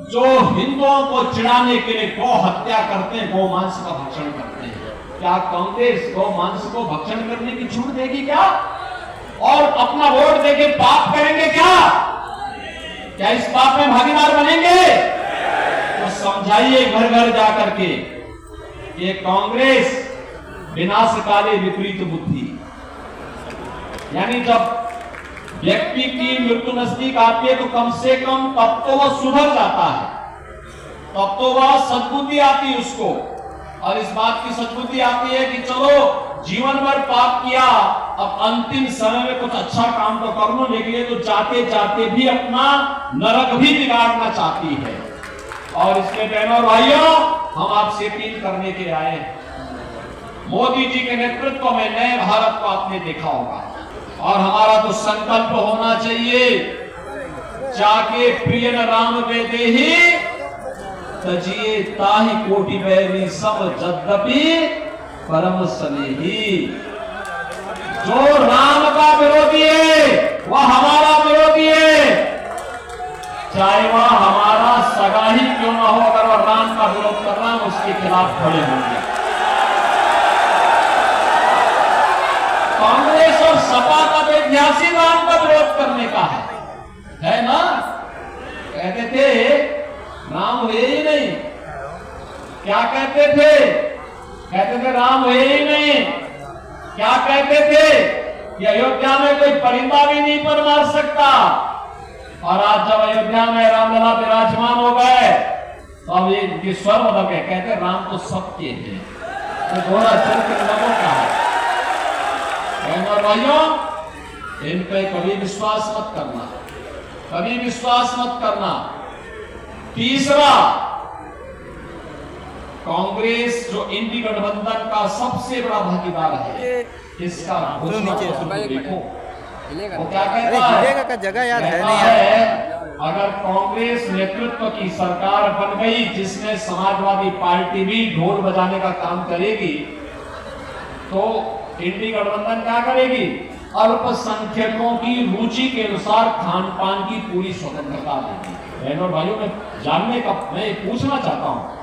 जो हिंदुओं को चिढ़ाने के लिए गौ हत्या करते हैं, गौ मांस का भक्षण करते हैं। क्या कांग्रेस गौ मांस को भक्षण करने की छूट देगी क्या? और अपना वोट देके पाप करेंगे क्या? क्या इस पाप में भागीदार बनेंगे? तो समझाइए घर घर जाकर के ये कांग्रेस विनाशकाली विपरीत बुद्धि। यानी जब व्यक्ति की मृत्यु नज़दीक आती है तो कम से कम तब तो वह सुधर जाता है। तब तो वह सद्बुद्धि आती है उसको। और इस बात की सद्बुद्धि आती है कि चलो, जीवन भर पाप किया, अब अंतिम समय में कुछ अच्छा काम तो कर लो, लेकिन तो जाते जाते भी अपना नरक भी बिगाड़ना चाहती है। और इसके बहनों भाइयों, हम आपसे अपील करने के आए मोदी जी के नेतृत्व में नए भारत को आपने देखा होगा। और हमारा तो संकल्प होना चाहिए, जाके प्रिय राम वेदे ही तजिए ताही कोटि बैरी सब जद्यपि परम स्नेही। जो राम का विरोधी है, वह हमारा विरोधी है। चाहे वह हमारा सगा ही क्यों ना हो, अगर वह राम का विरोध कर रहा है उसके खिलाफ खड़े होंगे। कांग्रेस और सपा का तो ऐतिहासिक राम का विरोध करने का है है ना कहते थे राम हुए ही नहीं क्या कहते थे? कहते थे, राम हुए ही नहीं। क्या कहते थे? कि अयोध्या में कोई परिंदा भी नहीं पर मार सकता। और आज जब अयोध्या में रामलला विराजमान हो गए तो अब ये इनके स्वर बदल गए कहते राम तो सबके हैं। तो घोड़ा के लोगों का है। भाइयों इन पे कभी विश्वास मत करना। कभी विश्वास मत करना। तीसरा कांग्रेस जो इंडी गठबंधन का सबसे बड़ा भागीदार है इसका घोषणा पत्र देखो। वो क्या कहता है? का जगह याद है नहीं है, अगर कांग्रेस नेतृत्व की सरकार बन गई जिसमें समाजवादी पार्टी भी ढोल बजाने का काम करेगी तो इंडी गठबंधन क्या करेगी? अल्पसंख्यकों की रुचि के अनुसार खान पान की पूरी स्वतंत्रता देगी। बहनों भाइयों में जानने का मैं पूछना चाहता हूँ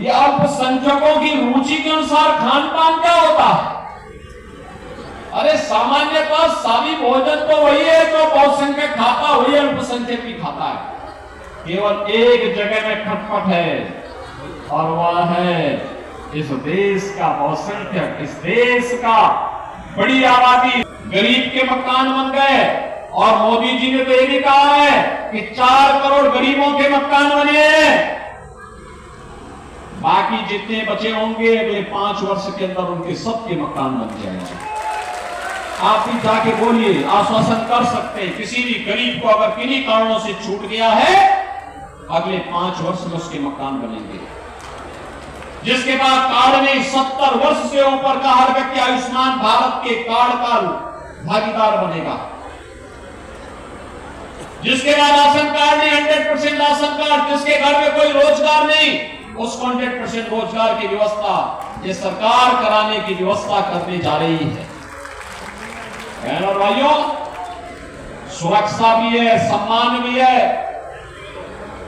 ये अल्पसंख्यकों की रुचि के अनुसार खान पान क्या होता? अरे सामान्यतः सारी भोजन तो वही है जो बहुसंख्यक खाता, वही अल्पसंख्यक भी खाता है। केवल एक जगह में खटपट है, और वह है इस देश का बहुसंख्यक, इस देश का बड़ी आबादी। गरीब के मकान बन गए, और मोदी जी ने तो ये भी कहा है कि चार करोड़ गरीबों के मकान बने हैं। बाकी जितने बचे होंगे अगले पाँच वर्ष के अंदर उनके सबके मकान बन जाएँगे। आप भी जाके बोलिए, आश्वासन कर सकते हैं, किसी भी गरीब को अगर किन्हीं कारणों से छूट गया है, अगले पाँच वर्ष में उसके मकान बनेंगे। जिसके बाद कार्ड में सत्तर वर्ष से ऊपर का हर व्यक्ति आयुष्मान भारत के कार्ड का भागीदार बनेगा। जिसके बाद राशन कार्ड नहीं हंड्रेड परसेंट राशन कार्ड, जिसके घर में कोई रोज़गार नहीं उसको हंड्रेड परसेंट रोज़गार की व्यवस्था ये सरकार कराने की व्यवस्था करने जा रही है। और भाइयों, सुरक्षा भी है, सम्मान भी है,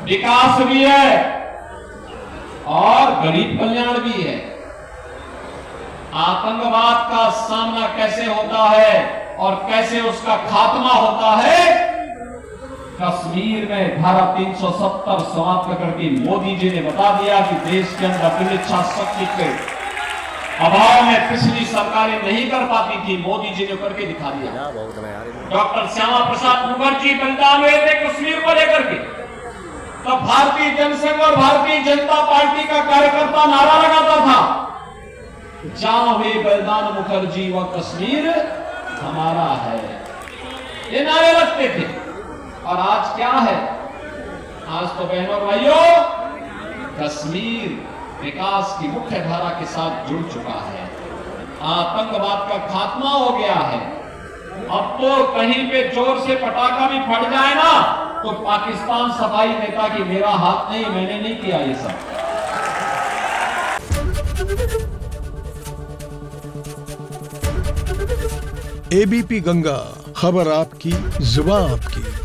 विकास भी है, और गरीब कल्याण भी है। आतंकवाद का सामना कैसे होता है और कैसे उसका खात्मा होता है कश्मीर में धारा 370 समाप्त करके मोदी जी ने बता दिया कि देश के अंदर अपनी इच्छा शक्ति के अभाव में पिछली सरकारें नहीं कर पाती थी मोदी जी ने करके दिखा दिया। डॉक्टर श्यामा प्रसाद मुखर्जी बलिदान हुए थे कश्मीर को लेकर के। तब भारतीय जनसंघ और भारतीय जनता पार्टी का कार्यकर्ता नारा लगाता था। जहाँ हुए बलिदान मुखर्जी व कश्मीर हमारा है। ये नारे लगते थे। और आज क्या है? आज तो बहनों भाइयों, कश्मीर विकास की मुख्य धारा के साथ जुड़ चुका है। आतंकवाद का खात्मा हो गया है। अब तो कहीं पे ज़ोर से पटाखा भी फट जाए ना तो पाकिस्तान सफ़ाई नेता की मेरा हाथ नहीं, मैंने नहीं किया ये सब। एबीपी गंगा, खबर आपकी जुबा आपकी।